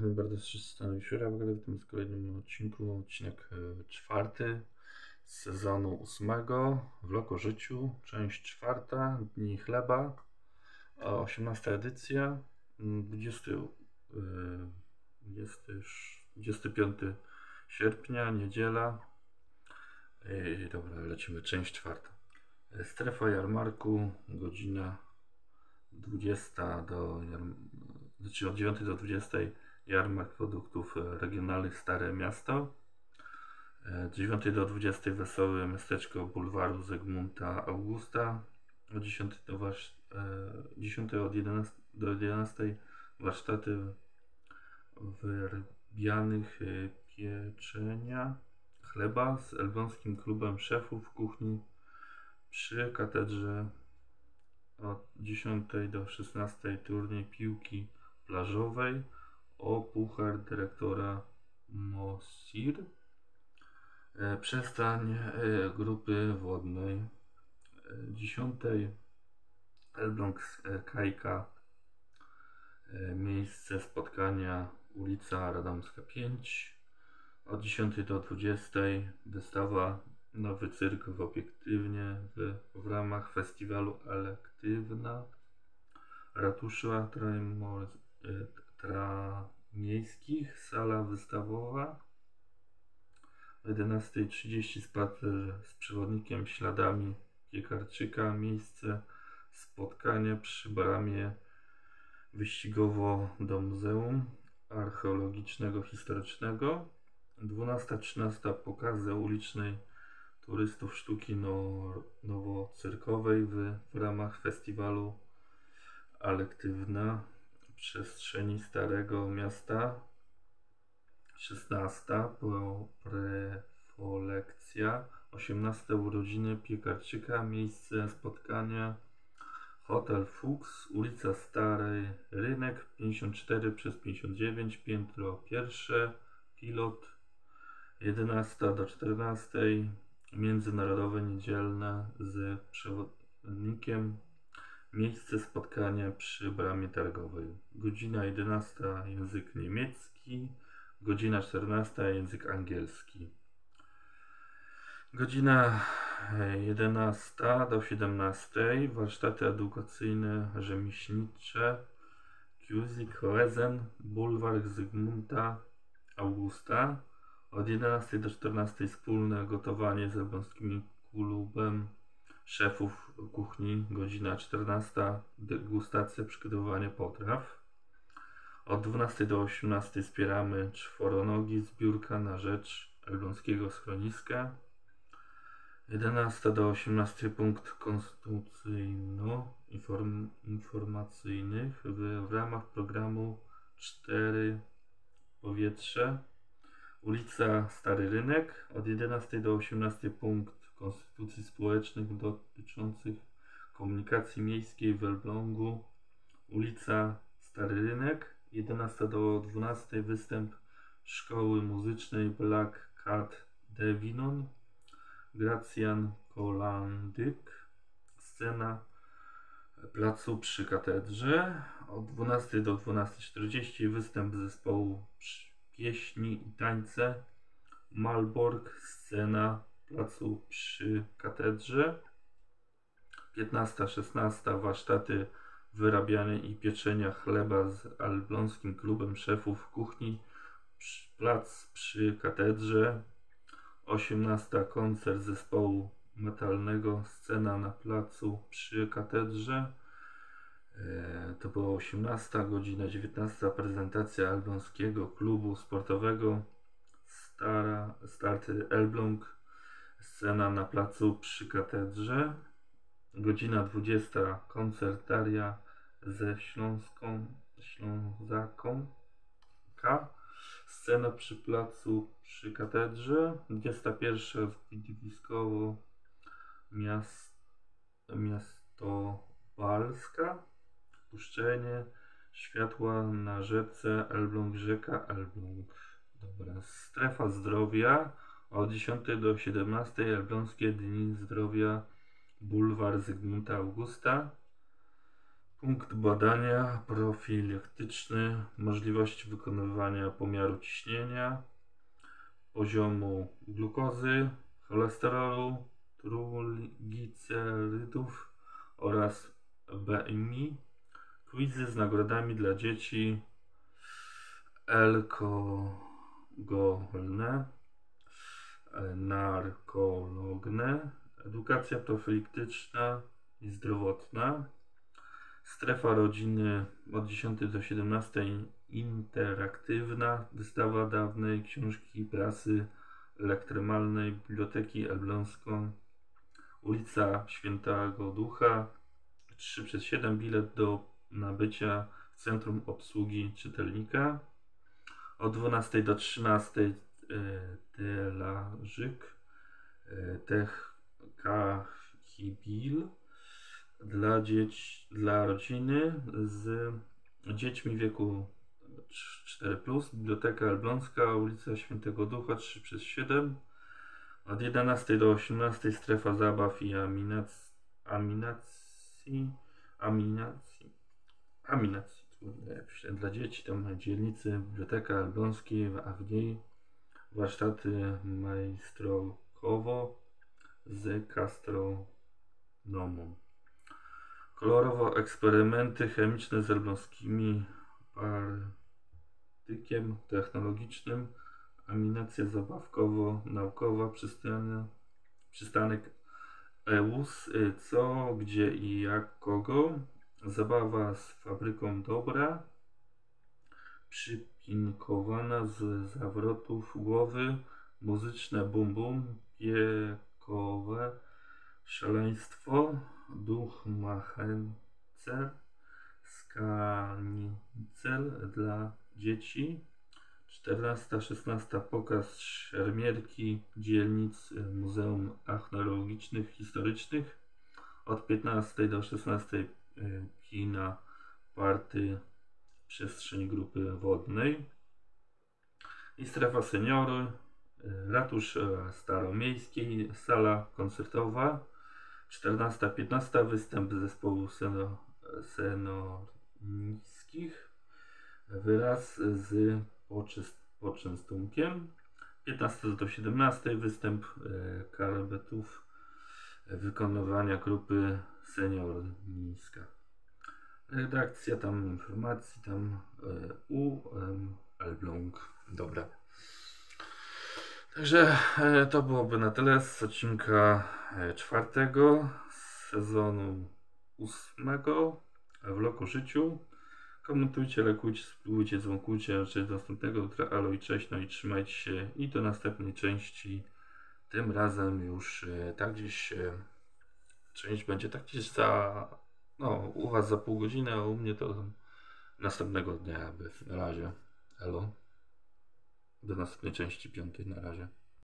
Bardzo Stanowi Witam w kolejnym odcinku, odcinek e, czwarty z sezonu ósmego. W Loko Życiu, część czwarta, Dni Chleba, 18 edycja, 20, 20, 25 sierpnia, niedziela. I dobra, lecimy, część czwarta. E, strefa jarmarku, godzina 20 do znaczy od 9 do 20 jarmark produktów e, regionalnych Stare Miasto. E, od 9 do 20 wesołe miasteczko bulwaru Zygmunta Augusta. Od 10 do, wasz, 10 od 11 do 11 warsztaty wyrbianych pieczenia chleba z Elbląskim Klubem Szefów Kuchni przy katedrze od 10 do 16 turniej piłki plażowej o puchar dyrektora Mosir. E, przestań e, grupy wodnej. 10 e, Elbląg Kajka. Miejsce spotkania ulica Radomska 5 od 10 do 20 wystawa Nowy Cyrk w Obiektywnie w, w ramach festiwalu Elektywna. Ratusza Tramiejskich sala wystawowa. O 11.30 spacer z przewodnikiem śladami Piekarczyka. Miejsce spotkania przy bramie wyścigowo do Muzeum Archeologicznego Historycznego. 12-13 pokazy ulicznej turystów sztuki nowocyrkowej w, w ramach festiwalu Alektywna przestrzeni Starego Miasta. 16 prefolekcja. 18 urodziny Piekarczyka. Miejsce spotkania. Hotel Fuchs, ulica Stary Rynek 54 przez 59 piętro pierwsze pilot 11 do 14 Międzynarodowe Niedzielne z przewodnikiem Miejsce spotkania przy bramie targowej. Godzina 11 język niemiecki, godzina 14 język angielski. Godzina 11 do 17 warsztaty edukacyjne rzemieślnicze Kiusik Hoezen, bulwar Zygmunta Augusta. Od 11 do 14 wspólne gotowanie z elbląskimi klubem szefów kuchni, godzina 14, degustacja, przygotowanie potraw. Od 12 do 18 wspieramy czworonogi, zbiórka na rzecz elbląskiego schroniska. 11 do 18 punkt konstytucyjno-informacyjnych w, w ramach programu 4 powietrze. Ulica Stary Rynek. Od 11 do 18 punkt konstytucji społecznych dotyczących komunikacji miejskiej w Elblągu, ulica Stary Rynek, 11 do 12 występ Szkoły Muzycznej Black Cat Devinon, Gracjan Kolandyk, scena placu przy katedrze, od 12 do 12.40 występ zespołu pieśni i tańce, Malbork, scena placu przy katedrze. 15-16 warsztaty wyrabiania i pieczenia chleba z Albląskim Klubem Szefów Kuchni. Plac przy katedrze. 18 koncert zespołu metalnego. Scena na placu przy katedrze. E, to była 18 godzina 19 prezentacja Elbląskiego Klubu Sportowego Stara, Starty Elbląg Scena na placu przy katedrze. Godzina 20. Koncertaria ze Śląską, Ślązaką. K. Scena przy placu przy katedrze. 21. Widowiskowo miast, miasto Balska. Puszczenie światła na rzece Elbląg, rzeka Elbląg. Dobra, strefa zdrowia od 10 do 17 Elbląskie Dni Zdrowia Bulwar Zygmunta Augusta. Punkt badania profilaktyczny, możliwość wykonywania pomiaru ciśnienia, poziomu glukozy, cholesterolu, trójglicerydów oraz BMI. Quizy z nagrodami dla dzieci alkoholne, narkologne, edukacja profilaktyczna i zdrowotna. Strefa rodziny od 10 do 17 interaktywna, wystawa dawnej książki prasy elektrymalnej Biblioteki Elbląską, ulica Świętego Ducha, 3 przez 7 bilet do nabycia w Centrum Obsługi Czytelnika. Od 12 do 13 Telarzyk, e, Tech Kachibil dla dzieci, dla rodziny z dziećmi wieku 4, Biblioteka Elbląska, ulica Świętego Ducha 3 przez 7. Od 11 do 18 strefa zabaw i aminac, aminacji, aminacji, aminacji dla dzieci, tam dzielnicy, Biblioteka Elbląskiej, a w niej warsztaty majstrokowo z gastronomą. Kolorowo eksperymenty chemiczne z elbląskimi partykiem technologicznym, aminacja zabawkowo-naukowa, przystanek EUS, co, gdzie i jak kogo, zabawa z fabryką dobra, przypinkowana z zawrotów głowy, muzyczne bum bum, piekowe szaleństwo, duch Machencer, skanicel dla dzieci, 14-16 pokaz szermierki dzielnic Muzeum Archeologicznych Historycznych, od 15 do 16 e, kina party przestrzeń grupy wodnej i strefa seniory, ratusz staromiejskiej, sala koncertowa, 14-15 występ zespołu seno, senonickich wyraz z poczęstunkiem. 15 do 17 występ e, karbetów wykonywania grupy senior niska. Redakcja tam informacji tam e, u Elbląg. Dobra. Także e, to byłoby na tyle z odcinka e, czwartego z sezonu ósmego w Loku Życiu. Komentujcie, lekujcie, spróbujcie, dzwonkujcie. Życzę do następnego jutra. Alo i cześć, no i trzymajcie się. I do następnej części. Tym razem już tak gdzieś część będzie tak gdzieś za no u was za pół godziny, a u mnie to następnego dnia aby. Na razie. Elo. Do następnej części piątej. Na razie.